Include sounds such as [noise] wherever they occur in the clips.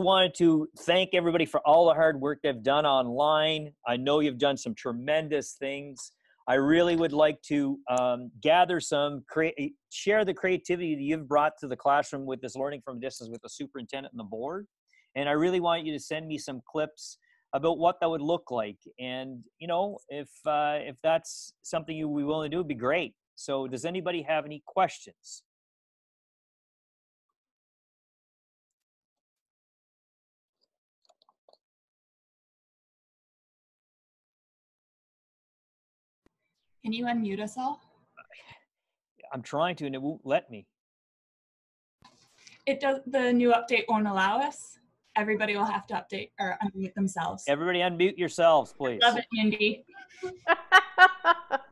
wanted to thank everybody for all the hard work they've done online. I know you've done some tremendous things. I really would like to um, gather some, create, share the creativity that you've brought to the classroom with this learning from distance with the superintendent and the board. And I really want you to send me some clips about what that would look like. And you know, if uh, if that's something you be willing to do, it'd be great. So, does anybody have any questions? Can you unmute us all? I'm trying to, and it won't let me. It does. The new update won't allow us. Everybody will have to update or unmute themselves. Everybody, unmute yourselves, please. Love it, Mindy. [laughs]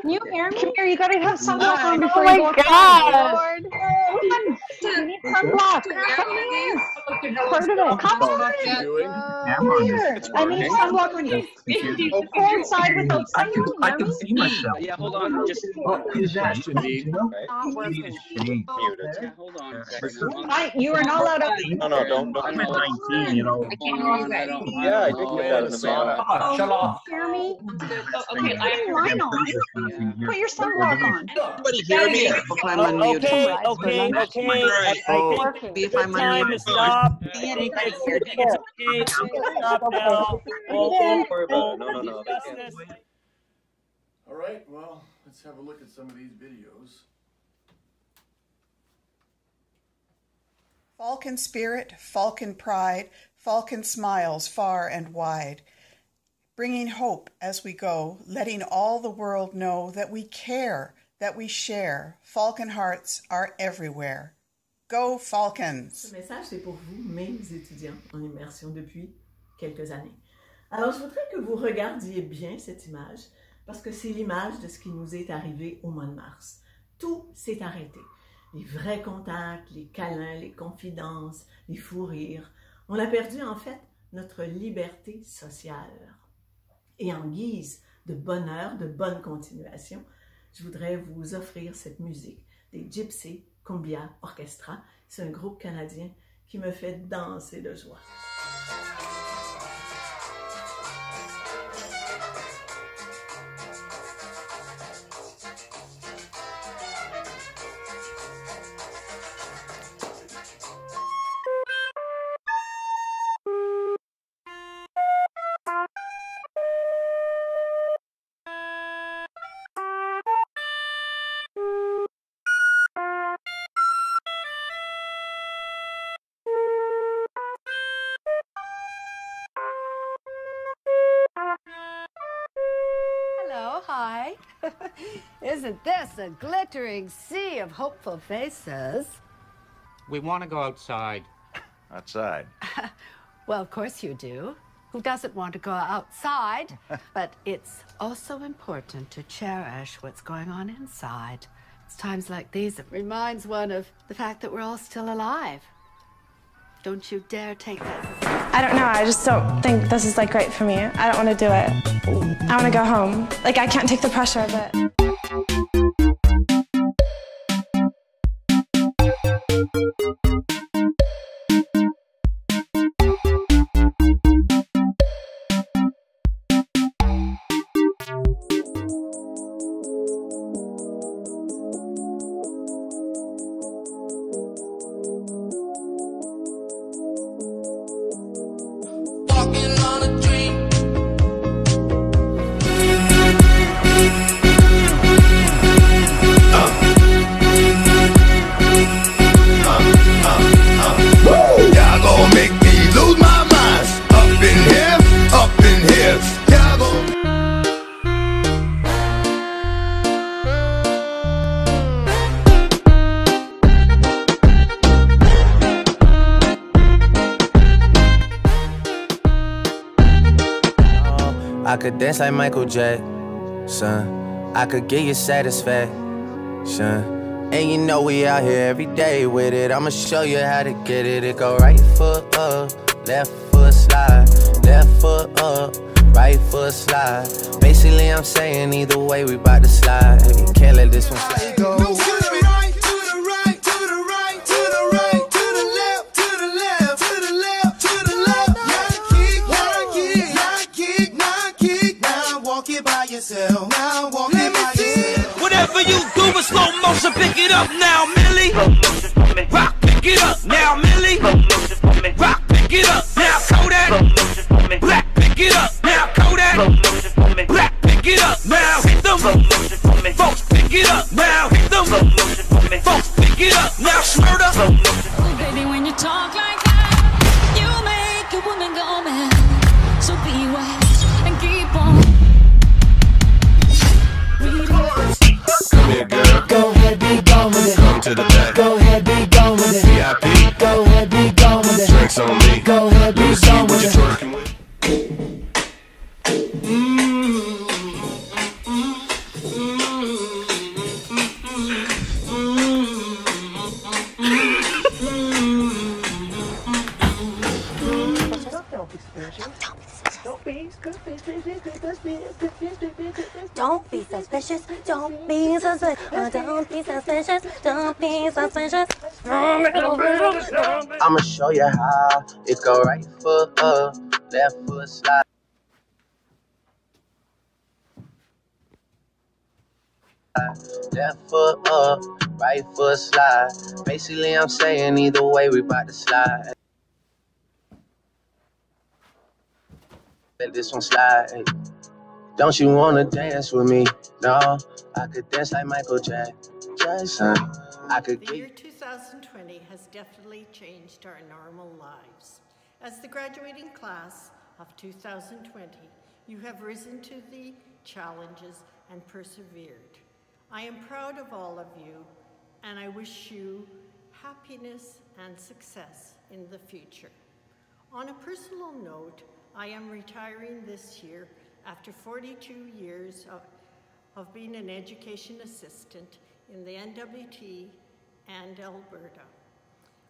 Can you hear me? Come here, you gotta have sunblock Oh on before my you walk gosh. on. Come on, you need sunblock. Come here. Part of it. Come on. Come here. I need sunblock on you. Go inside without I can, sunblock. I can see myself. Yeah, hold on. Just What is that? should be You Not working. hold on. You are not allowed up. No, no, don't. don't I'm at nineteen, you know. Yeah, I did get that in the mail. Oh, Shut off. Hear me? Oh, okay, I, Line on. Put your sunblock on. Somebody hear me if I'm Uh, unmuted. okay, okay, okay. I, I think see if it's I'm time to unmuted. stop. I think it's, I think it's okay to stop now. We'll, we'll, we'll, No, no, no, they discuss can't. this. All right, well, let's have a look at some of these videos. Falcon spirit, falcon pride, falcon smiles far and wide, bringing hope as we go, letting all the world know that we care, that we share. Falcon hearts are everywhere. Go Falcons! Ce message, c'est pour vous, mes étudiants en immersion depuis quelques années. Alors, je voudrais que vous regardiez bien cette image parce que c'est l'image de ce qui nous est arrivé au mois de mars. Tout s'est arrêté. Les vrais contacts, les câlins, les confidences, les fous rires. On a perdu en fait notre liberté sociale. Et en guise de bonheur, de bonne continuation, je voudrais vous offrir cette musique des Gypsy Cumbia Orchestra. C'est un groupe canadien qui me fait danser de joie. Hi. [laughs] Isn't this a glittering sea of hopeful faces? We want to go outside. Outside. [laughs] Well, of course you do. Who doesn't want to go outside? [laughs] but it's also important to cherish what's going on inside. It's times like these that reminds one of the fact that we're all still alive. Don't you dare take that. I don't know. I just don't think this is like right for me. I don't want to do it. I want to go home. Like I can't take the pressure of it. I could dance like Michael Jackson. I could get you satisfaction. And you know we out here every day with it. I'ma show you how to get it. It go right foot up, left foot slide, left foot up, right foot slide. Basically, I'm saying either way we bout to slide. You can't let this one slide. yourself. Now walk Let me see yourself. Whatever you do in slow motion, pick it up now, Millie. Rock, pick it up now, Millie. See Don't be suspicious. Don't be suspicious. Uh, Don't be suspicious. Don't be suspicious. I'ma show you how. It go right foot up, left foot slide. Left foot up, right foot slide. Basically, I'm saying either way, we bout to slide. Let this one slide. Don't you wanna dance with me? No, I could dance like Michael Jackson. I could The year 2020 has definitely changed our normal lives. As the graduating class of 2020, you have risen to the challenges and persevered. I am proud of all of you, and I wish you happiness and success in the future. On a personal note, I am retiring this year after 42 years of, of being an education assistant in the NWT and Alberta.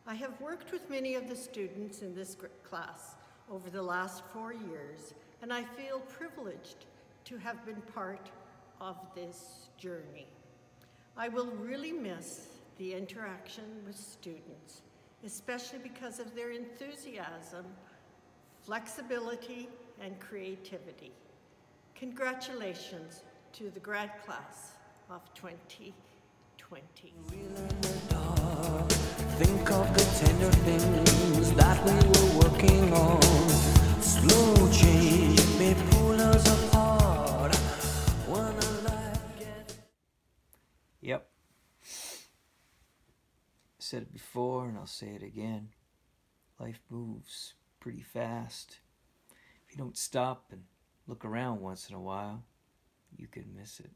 I have worked with many of the students in this class over the last four years, and I feel privileged to have been part of this journey. I will really miss the interaction with students, especially because of their enthusiasm, flexibility, and creativity. Congratulations to the grad class of 2020. Think of the tender things that we were working on. Slow change may pull us apart. When a life gets Yep. Said it before and I'll say it again. Life moves pretty fast. If you don't stop and look around once in a while, you can miss it.